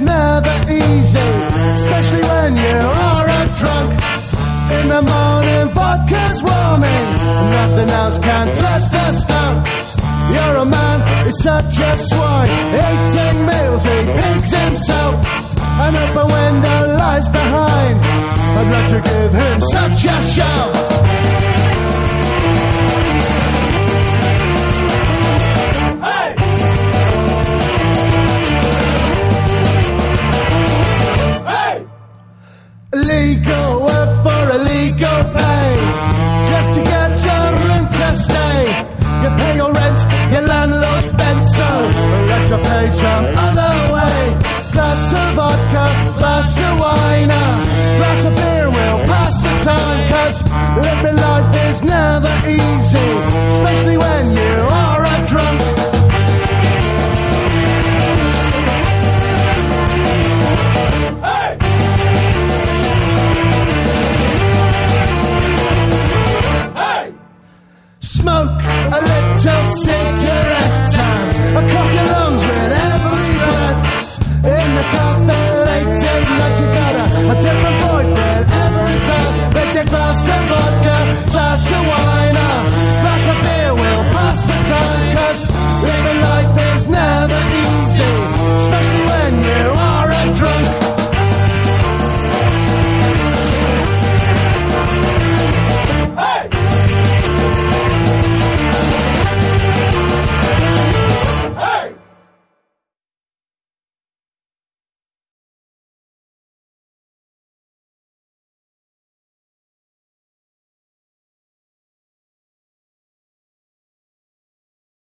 never easy, especially when you are a drunk. In the morning, vodka's warming, nothing else can touch the stuff. You're a man, it's such a swine, eating meals, he pigs himself. An open window lies behind, I'd like to give him such a shout. Legal work for illegal pay. Just to get your room to stay. You pay your rent, your landlord's bent so let you pay some other way. Glass of vodka, glass of wine, a glass of beer will pass the time. Cause living life is never easy, especially Smoke a little cigarette and cock your lungs with every breath. In the cafe late at night, you got a, a different boyfriend every time. Make your glass of vodka, glass of wine.